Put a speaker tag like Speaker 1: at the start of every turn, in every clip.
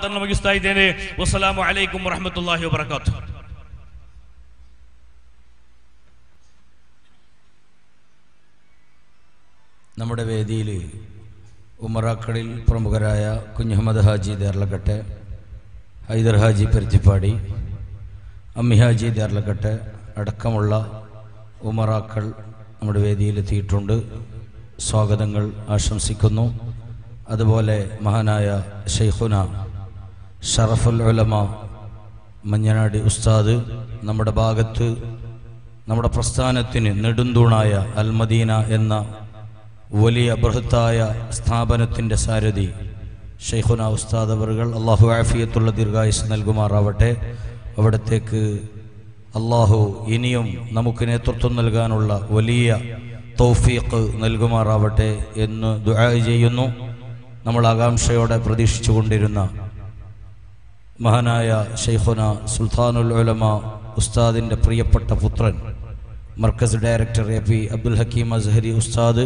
Speaker 1: ಮಾತನ್ನು ಮುಗಿಸ್ತಾ ಇದ್ದೇನೆ ವಸಲಾಮು ಅಲೈಕುಂ ವರಹಮತುಲ್ಲಾಹಿ ವಬರಕಾತು
Speaker 2: നമ്മുടെ വേദിയിൽ ഉമറാക്കളിൽ പ്രമുഖരായ കുഞ്ഞഹമ്മദ് ഹാജി ദേർലക്കട്ടെ ഹൈദർ ഹാജി പരുത്തിപ്പാടി അമ്മി ഹാജി ദേർലക്കട്ടെ അടക്കമുള്ള ഉമറാക്കൾ നമ്മുടെ വേദിയിലെത്തിയിട്ടുണ്ട് സ്വാഗതങ്ങൾ ആശംസിക്കുന്നു അതുപോലെ മഹാനായ ഷെയ്ഖുന ഷറഫുൽ ഉലമ മഞ്ഞനാടി ഉസ്താദ് നമ്മുടെ ഭാഗത്ത് നമ്മുടെ പ്രസ്ഥാനത്തിന് നെടുന്തൂണായ അൽമദീന എന്ന വലിയ ബൃഹത്തായ സ്ഥാപനത്തിന്റെ സാരഥി ഷെയ്ഖുന ഉസ്താദ് അവറുകൾ അള്ളാഹു ആഫിയത്തുള്ള ദീർഘായുസ് നൽകുമാറാവട്ടെ. അവിടത്തേക്ക് അള്ളാഹു ഇനിയും നമുക്ക് നേതൃത്വം നൽകാനുള്ള വലിയ തൗഫീഖ് നൽകുമാറാവട്ടെ എന്ന് ദുആ ചെയ്യുന്നു. നമ്മൾ ആകാംക്ഷയോടെ പ്രതീക്ഷിച്ചുകൊണ്ടിരുന്ന മഹാനായ ഷെയ്ഖുന സുൽത്താനുൽ ഉലമ ഉസ്താദിന്റെ പ്രിയപ്പെട്ട പുത്രൻ Markaz director A P Abdul Hakeem Azhari ഉസ്താദ്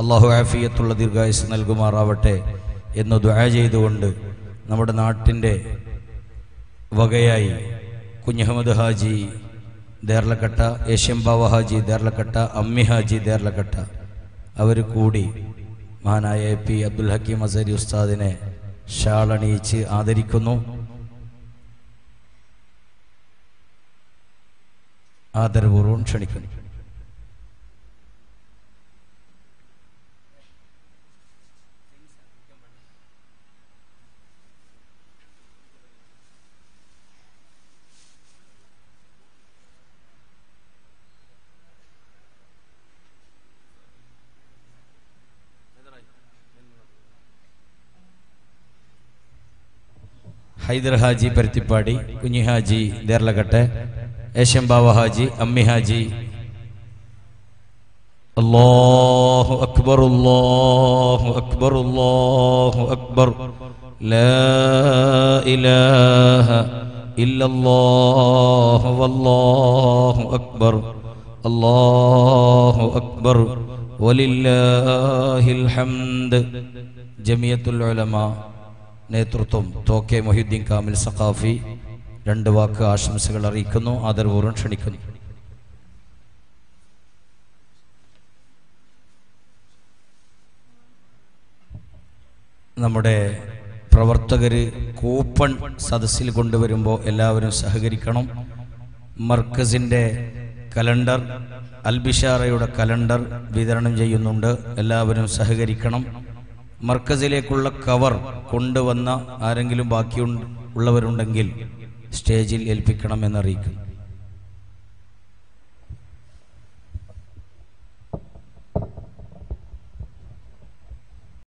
Speaker 2: അള്ളാഹു ആഫിയത്തുള്ള ദീർഘായുസ് നൽകുമാറാവട്ടെ എന്ന് ദുആ ചെയ്തുകൊണ്ട് നമ്മുടെ നാട്ടിന്റെ വകയായി കുഞ്ഞഹമ്മദ് ഹാജി ദേർലക്കട്ട ഏഷ്യംബാവ ഹാജി ദേർലക്കട്ട അമ്മി ഹാജി ദേർലക്കട്ട അവർ കൂടി മഹാനായ എ പി അബ്ദുൽ ഹക്കീം അസരി ഉസ്താദിനെ ഷാളണിയിച്ച് ആദരിക്കുന്നു. ആദരപൂർവം ക്ഷണിക്കുന്നു ഹൈദർ ഹാജി പരുത്തിപ്പാടി കുഞ്ഞി ഹാജി ദേർലക്കട്ടെ ഏഷ്യംബാവ ഹാജി അമ്മി ഹാജി അല്ലാഹു അക്ബർ അല്ലാഹു അക്ബർ അല്ലാഹു അക്ബർ ലാ ഇലാഹ ഇല്ലല്ലാഹു വല്ലാഹു അക്ബർ അല്ലാഹു അക്ബർ വലില്ലാഹിൽ ഹംദ് ജമിയത്തുൽ ഉലമ നേതൃത്വം തോക്കെ മൊഹീദ്ദീൻ കാമിൽ സഖാഫി രണ്ട് വാക്ക് ആശംസകൾ അറിയിക്കുന്നു ആദരപൂർവം ക്ഷണിക്കുന്നു. നമ്മുടെ പ്രവർത്തകർ കൂപ്പൺ സദസ്സിൽ കൊണ്ടുവരുമ്പോൾ എല്ലാവരും സഹകരിക്കണം. മർക്കസിന്റെ കലണ്ടർ അൽബിഷാറയുടെ കലണ്ടർ വിതരണം ചെയ്യുന്നുണ്ട് എല്ലാവരും സഹകരിക്കണം. മർക്കസിലേക്കുള്ള കവർ കൊണ്ടുവന്ന ആരെങ്കിലും ബാക്കി ഉള്ളവരുണ്ടെങ്കിൽ സ്റ്റേജിൽ ഏൽപ്പിക്കണമെന്നറിയിക്കും